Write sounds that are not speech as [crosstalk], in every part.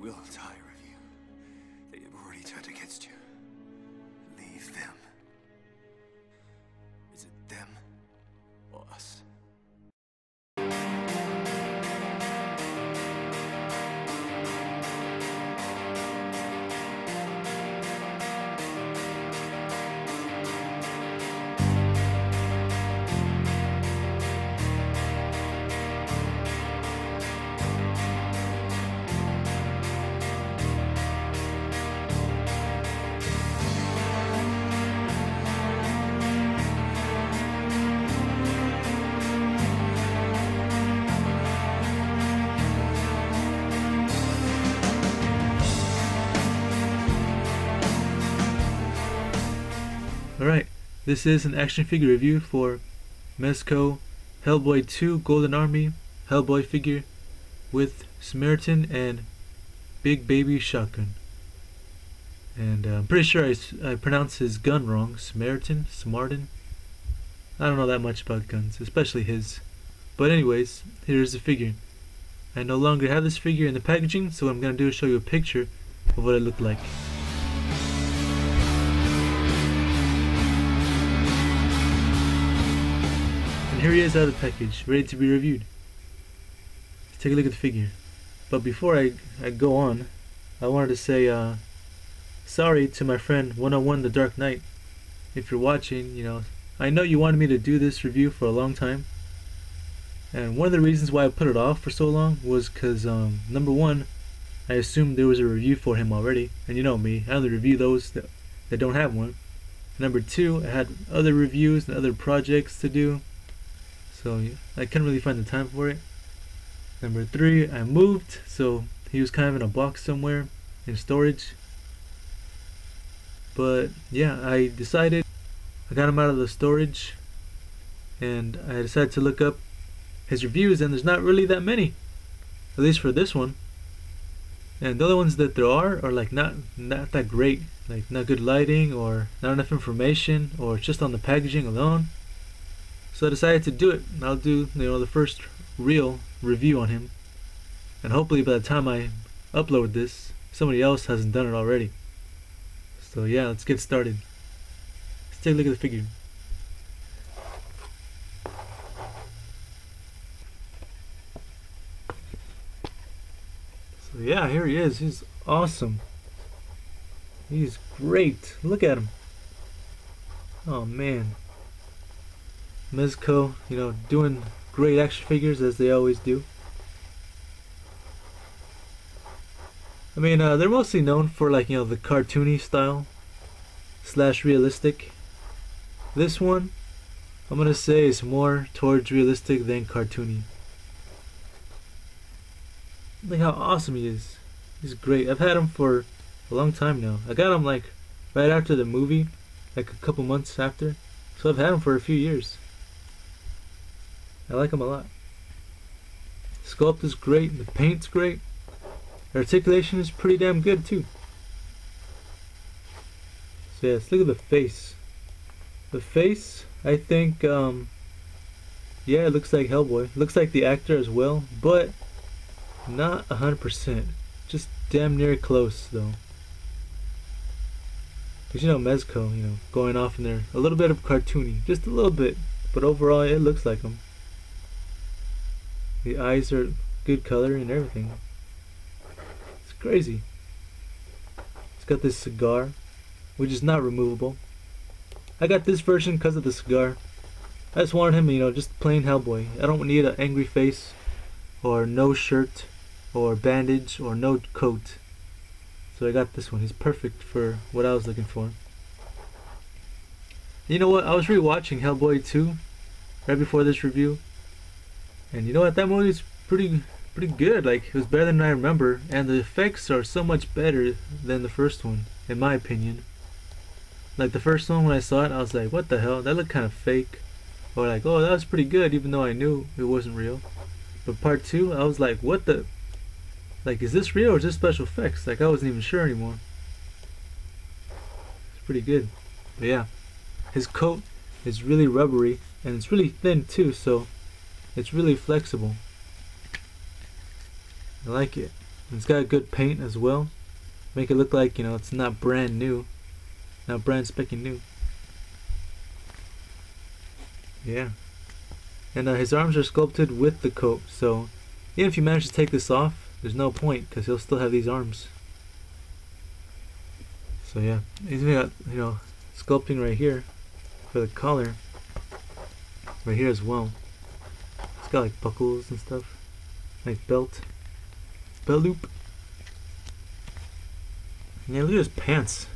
Will tire of you. They have already turned against you. Leave them. Is it them or us? This is an action figure review for Mezco Hellboy 2 Golden Army Hellboy figure with Samaritan and Big Baby Shotgun. And uh, I'm pretty sure I, I pronounced his gun wrong. Samaritan? Samaritan? I don't know that much about guns, especially his. But anyways, here's the figure. I no longer have this figure in the packaging, so what I'm going to do is show you a picture of what it looked like. Here he is out of the package, ready to be reviewed. Let's take a look at the figure. But before I, I go on, I wanted to say uh, sorry to my friend 101 The Dark Knight. If you're watching, you know, I know you wanted me to do this review for a long time. And one of the reasons why I put it off for so long was because, um, number one, I assumed there was a review for him already. And you know me, I only review those that, that don't have one. Number two, I had other reviews and other projects to do. So I couldn't really find the time for it. Number three, I moved, so he was kind of in a box somewhere in storage. But yeah, I decided I got him out of the storage and I decided to look up his reviews and there's not really that many. At least for this one. And the other ones that there are are like not not that great. Like not good lighting or not enough information or just on the packaging alone. So I decided to do it. I'll do you know the first real review on him. And hopefully by the time I upload this, somebody else hasn't done it already. So yeah, let's get started. Let's take a look at the figure. So yeah, here he is. He's awesome. He's great. Look at him. Oh man. Mezco, you know, doing great action figures as they always do. I mean, uh, they're mostly known for like you know the cartoony style slash realistic. This one, I'm gonna say, is more towards realistic than cartoony. Look how awesome he is. He's great. I've had him for a long time now. I got him like right after the movie, like a couple months after. So I've had him for a few years. I like them a lot. Sculpt is great, the paint's great. Articulation is pretty damn good too. So yes, look at the face. The face, I think, um, yeah, it looks like Hellboy. Looks like the actor as well, but not a hundred percent. Just damn near close though. Cause you know Mezco, you know, going off in there, a little bit of cartoony, just a little bit, but overall it looks like him. The eyes are good color and everything. It's crazy. It's got this cigar, which is not removable. I got this version because of the cigar. I just wanted him, you know, just plain Hellboy. I don't need an angry face, or no shirt, or bandage, or no coat. So I got this one. He's perfect for what I was looking for. You know what? I was rewatching Hellboy 2 right before this review. And you know what? That movie's pretty pretty good. Like it was better than I remember, and the effects are so much better than the first one, in my opinion. Like the first one when I saw it, I was like, "What the hell? That looked kind of fake," or like, "Oh, that was pretty good," even though I knew it wasn't real. But part two, I was like, "What the? Like, is this real or is this special effects?" Like I wasn't even sure anymore. It's pretty good, but yeah, his coat is really rubbery and it's really thin too, so it's really flexible. I like it. It's got good paint as well. Make it look like, you know, it's not brand new. Not brand spanking new. Yeah. And uh, his arms are sculpted with the coat, so even if you manage to take this off, there's no point because he'll still have these arms. So yeah, he's got you know sculpting right here for the collar, right here as well. Got like buckles and stuff, Like belt, belt loop. Yeah, look at his pants.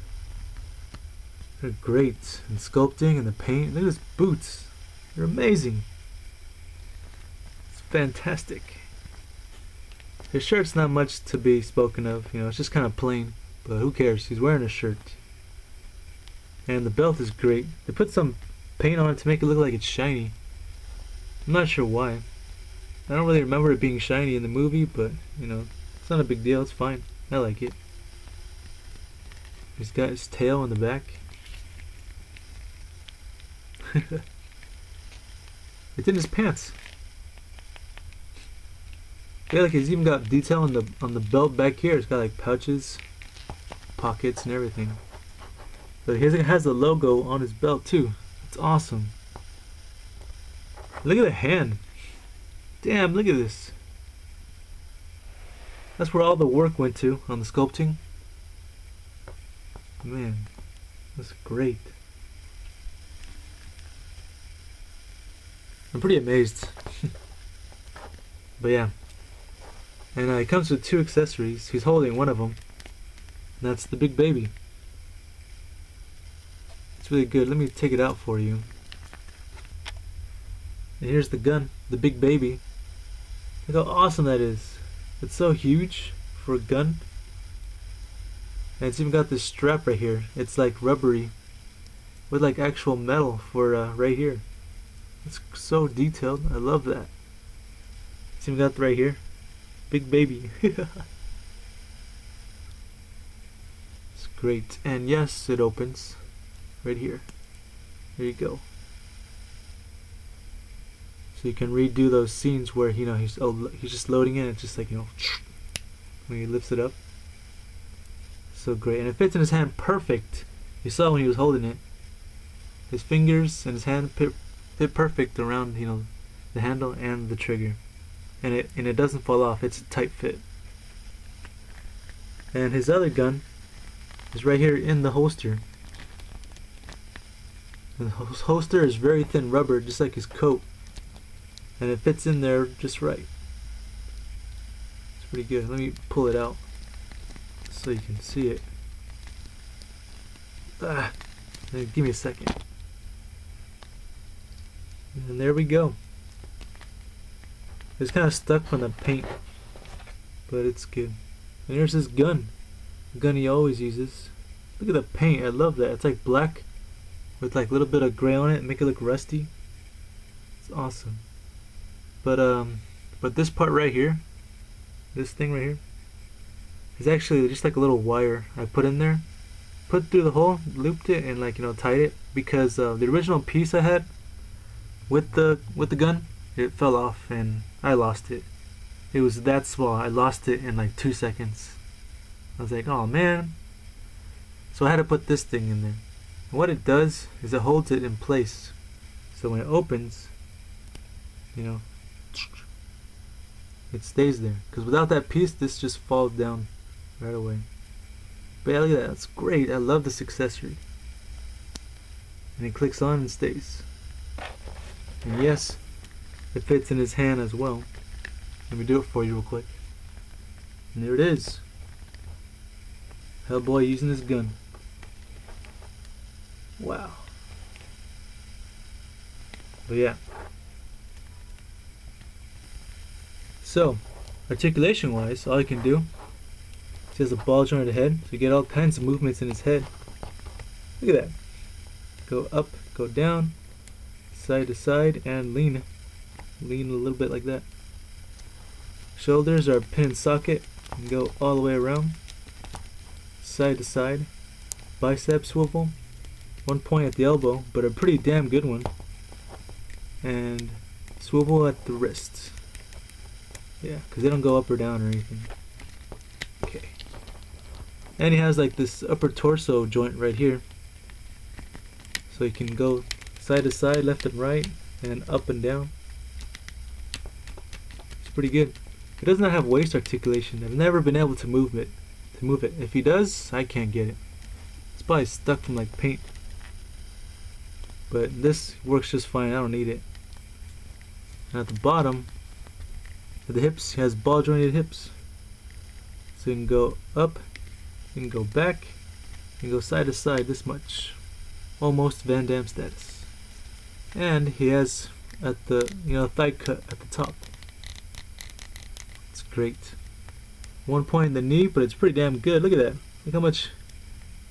They're great. And sculpting and the paint. Look at his boots. They're amazing. It's fantastic. His shirt's not much to be spoken of, you know, it's just kind of plain. But who cares? He's wearing a shirt. And the belt is great. They put some paint on it to make it look like it's shiny. I'm not sure why. I don't really remember it being shiny in the movie, but, you know, it's not a big deal. It's fine. I like it. He's got his tail on the back. [laughs] it's in his pants. Yeah, like he's even got detail on the on the belt back here. It's got like pouches, pockets, and everything. But he has the logo on his belt too. It's awesome. Look at the hand. Damn, look at this. That's where all the work went to on the sculpting. Man, that's great. I'm pretty amazed. [laughs] but yeah. And uh, it comes with two accessories. He's holding one of them. And that's the big baby. It's really good. Let me take it out for you. And here's the gun, the big baby. Look how awesome that is. It's so huge for a gun. And it's even got this strap right here. It's like rubbery with like actual metal for uh, right here. It's so detailed. I love that. It's even got right here. Big baby. [laughs] it's great. And yes, it opens right here. There you go. So you can redo those scenes where you know he's oh, he's just loading in. It's just like you know when he lifts it up. So great, and it fits in his hand perfect. You saw when he was holding it. His fingers and his hand fit, perfect around you know the handle and the trigger, and it and it doesn't fall off. It's a tight fit. And his other gun is right here in the holster. And the holster is very thin rubber, just like his coat, and it fits in there just right. It's pretty good. Let me pull it out so you can see it. Ah, give me a second. And there we go. It's kind of stuck from the paint, but it's good. And here's his gun, the gun he always uses. Look at the paint, I love that. It's like black with like a little bit of gray on it, make it look rusty. It's awesome. But um, but this part right here, this thing right here, is actually just like a little wire I put in there, put through the hole, looped it, and like you know tied it because uh, the original piece I had with the with the gun, it fell off and I lost it. It was that small. I lost it in like two seconds. I was like, oh man. So I had to put this thing in there. And what it does is it holds it in place. So when it opens, you know, it stays there. Because without that piece, this just falls down right away. But yeah, look at that. That's great. I love this accessory. And it clicks on and stays. And yes, it fits in his hand as well. Let me do it for you real quick. And there it is. Hellboy using his gun. Wow. But yeah. So, articulation wise, all he can do he has a ball jointed head, so you get all kinds of movements in his head. Look at that. Go up, go down, side to side, and lean. Lean a little bit like that. Shoulders are pin and socket, and go all the way around. Side to side. Bicep swivel. One point at the elbow, but a pretty damn good one. And swivel at the wrists. Yeah, because they don't go up or down or anything. Okay. And he has like this upper torso joint right here. So he can go side to side, left and right, and up and down. It's pretty good. He does not have waist articulation. I've never been able to move it. To move it. If he does, I can't get it. It's probably stuck from like paint. But this works just fine. I don't need it. And at the bottom, the hips, he has ball jointed hips. So you can go up, you can go back, you can go side to side this much. Almost Van Damme status. And he has at the you know thigh cut at the top. It's great. One point in the knee, but it's pretty damn good. Look at that. Look how much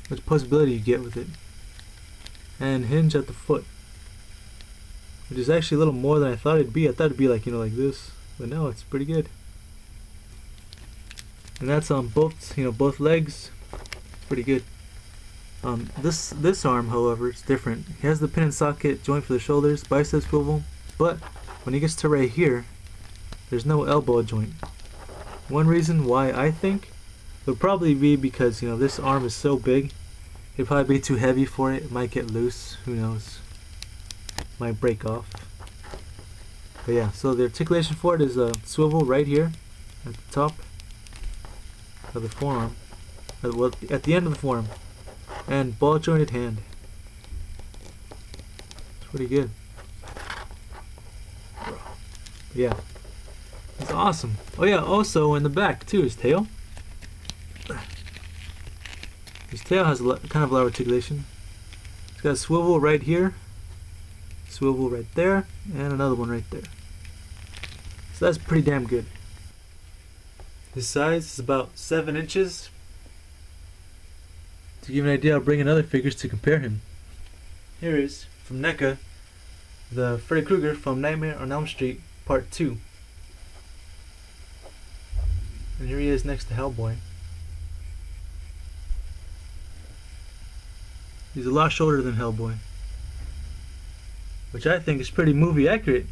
much possibility you get with it. And hinge at the foot. Which is actually a little more than I thought it'd be. I thought it'd be like, you know, like this. But no, it's pretty good. And that's on both, you know, both legs. Pretty good. Um, this this arm, however, is different. He has the pin and socket joint for the shoulders, bicep swivel, but when he gets to right here, there's no elbow joint. One reason why I think would probably be because you know this arm is so big, it'd probably be too heavy for it. It might get loose. Who knows? Might break off. But yeah, so the articulation for it is a swivel right here at the top of the forearm, uh, well, at the end of the forearm, and ball jointed hand. It's pretty good. Yeah, it's awesome. Oh yeah, also in the back too, his tail. His tail has a kind of low articulation. It's got a swivel right here, swivel right there, and another one right there. So that's pretty damn good. His size is about 7 inches. To give an idea, I'll bring in other figures to compare him. Here is, from NECA, the Freddy Krueger from Nightmare on Elm Street Part 2. And here he is next to Hellboy. He's a lot shorter than Hellboy. Which I think is pretty movie accurate.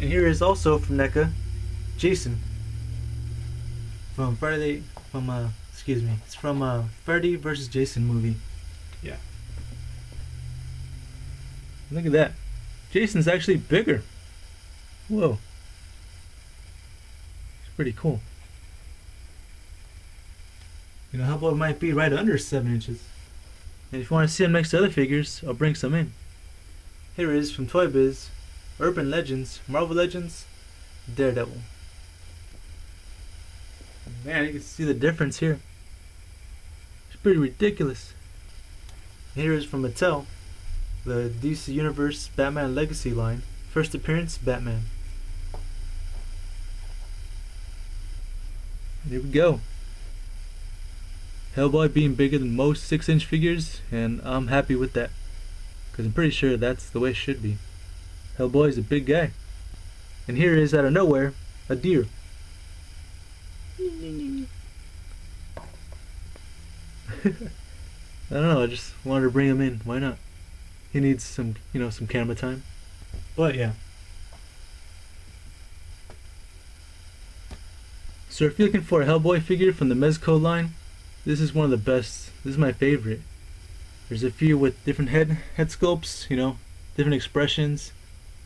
And here is also from NECA, Jason. From Friday, from uh, excuse me, it's from uh, Freddy versus Jason movie. Yeah. Look at that. Jason's actually bigger. Whoa. It's pretty cool. You know, how about it might be right under 7 inches? And if you want to see him next to other figures, I'll bring some in. Here is from Toy Biz, Urban Legends, Marvel Legends, Daredevil. Man, you can see the difference here. It's pretty ridiculous. Here is from Mattel, the DC Universe Batman Legacy line. First appearance, Batman. Here we go. Hellboy being bigger than most 6 inch figures, and I'm happy with that. Because I'm pretty sure that's the way it should be. Hellboy's a big guy. And here is, out of nowhere, a deer. [laughs] I don't know, I just wanted to bring him in. Why not? He needs some, you know, some camera time. But yeah. So if you're looking for a Hellboy figure from the Mezco line, this is one of the best. This is my favorite. There's a few with different head head sculpts, you know, different expressions.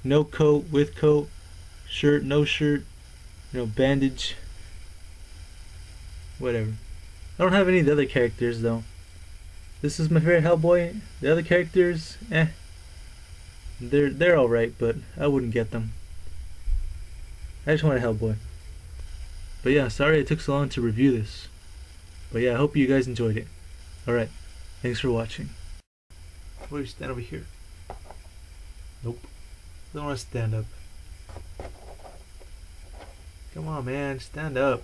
No coat, with coat, shirt, no shirt, you know, bandage, whatever. I don't have any of the other characters though. This is my favorite Hellboy. The other characters, eh. They're they're alright, but I wouldn't get them. I just want a Hellboy. But yeah, sorry it took so long to review this. But yeah, I hope you guys enjoyed it. Alright, thanks for watching. Where you stand over here? Nope. Don't want to stand up. Come on, man, stand up.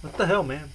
What the hell, man?